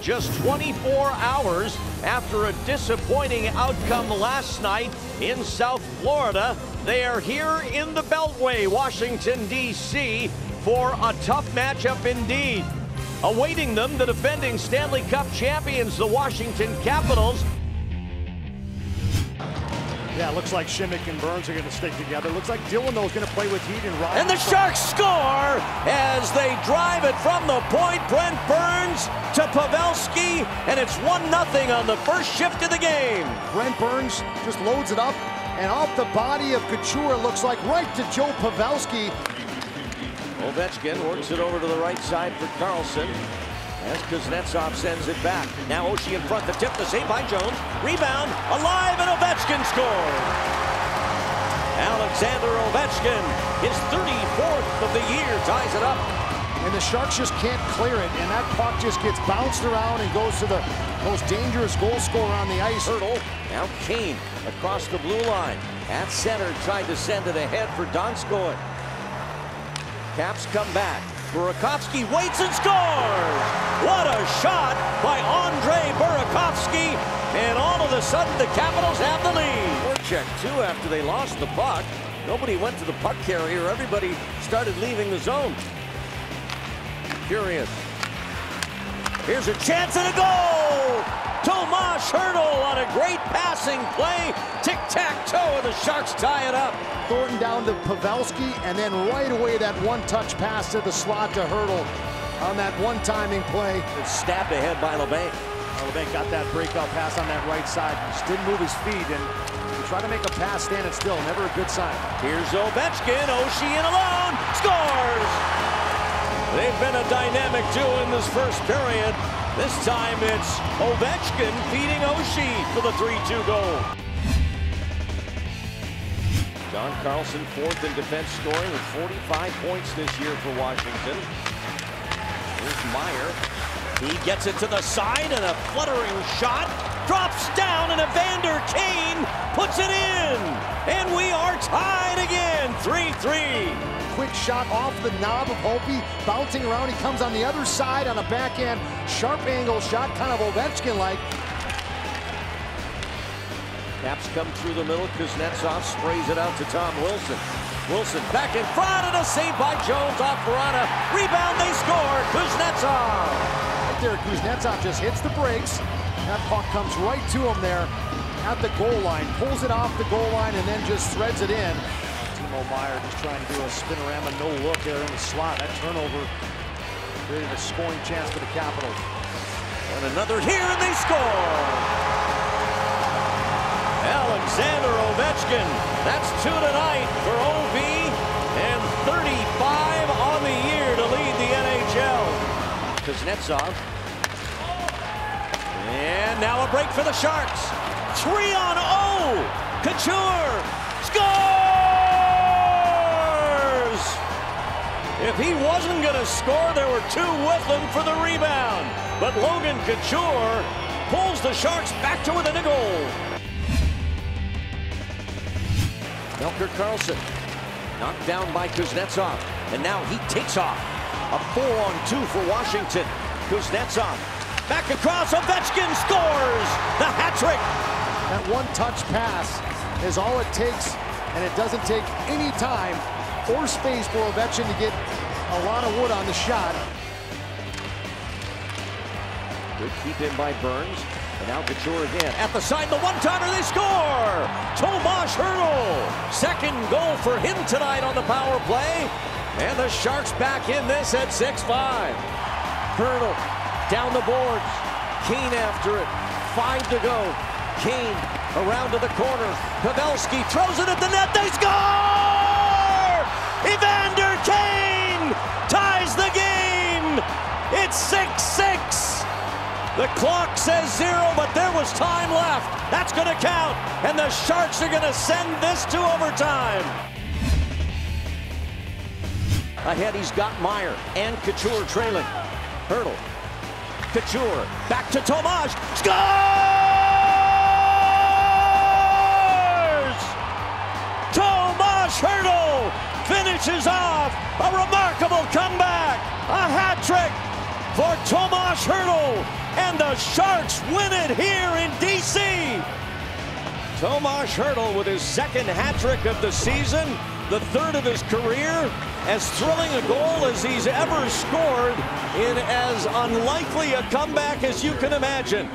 Just 24 hours after a disappointing outcome last night in South Florida, they are here in the Beltway, Washington, D.C. for a tough matchup indeed. Awaiting them, the defending Stanley Cup champions, the Washington Capitals. Yeah, looks like Simek and Burns are going to stick together. Looks like Dillon, though, is going to play with Heed and Ryan. And the Sharks score as they drive it from the point. Brent Burns to Pavelski, and it's 1 0 on the first shift of the game. Brent Burns just loads it up, and off the body of Couture, looks like right to Joe Pavelski. Ovechkin works it over to the right side for Carlson. As Kuznetsov sends it back. Now Oshie in front, the tip, the save by Jones. Rebound, alive, and Ovechkin scores. Alexander Ovechkin, his 34th of the year, ties it up. And the Sharks just can't clear it, and that puck just gets bounced around and goes to the most dangerous goal scorer on the ice. Hertl, now Kane across the blue line. At center, tried to send it ahead for Donskoy. Caps come back. Burakovsky waits and scores! What a shot by Andre Burakovsky! And all of a sudden, the Capitals have the lead. Check two after they lost the puck. Nobody went to the puck carrier. Everybody started leaving the zone. Curious. Here's a chance and a goal! Tomas Hertl on a great passing play. Tic-tac-toe, and the Sharks tie it up. Thornton down to Pavelski, and then right away that one-touch pass to the slot to Hertl on that one-timing play. It's stabbed ahead by Labanc. Labanc got that breakout pass on that right side. Just didn't move his feet, and he tried to make a pass standing still. Never a good sign. Here's Ovechkin. Oshie in alone. Scores! They've been a dynamic duo in this first period. This time it's Ovechkin feeding Oshie for the 3-2 goal. John Carlson fourth in defense scoring with 45 points this year for Washington. Here's Meier. He gets it to the side and a fluttering shot. Drops down and Evander Kane puts it in. And we are tied again, 3-3 quick shot off the knob of Holtby, bouncing around. He comes on the other side on a backhand, sharp angle shot, kind of Ovechkin-like. Caps come through the middle. Kuznetsov sprays it out to Tom Wilson. Wilson back in front and a save by Jones off Vrana. Rebound, they score. Kuznetsov. There, Kuznetsov just hits the brakes. That puck comes right to him there at the goal line. Pulls it off the goal line and then just threads it in. Timo Meier just trying to do a spinorama, no look there in the slot. That turnover created a scoring chance for the Capitals. And another here, and they score! Alexander Ovechkin. That's two tonight for OV, Kuznetsov. And now a break for the Sharks. Three on O. Couture. Score! If he wasn't going to score, there were two with him for the rebound. But Logan Couture pulls the Sharks back to within a goal. Melker Karlsson knocked down by Kuznetsov. And now he takes off. A four-on-two for Washington. Kuznetsov back across. Ovechkin scores the hat trick. That one-touch pass is all it takes, and it doesn't take any time or space for Ovechkin to get a lot of wood on the shot. Good keep in by Burns. And now Couture again. At the side, the one-timer, they score! Tomas Hertl! Second goal for him tonight on the power play. And the Sharks back in this at 6-5. Hertl down the boards. Kane after it. Five to go. Kane around to the corner. Pavelski throws it at the net. They score! Evander The clock says zero, but there was time left. That's going to count. And the Sharks are going to send this to overtime. Ahead, he's got Meier and Couture trailing. Hertl. Couture. Back to Tomas. Scores! Tomas Hertl finishes off a remarkable comeback. A hat trick for Tomas Hertl and the Sharks win it here in D.C. Tomas Hertl with his second hat trick of the season, the third of his career, as thrilling a goal as he's ever scored in as unlikely a comeback as you can imagine.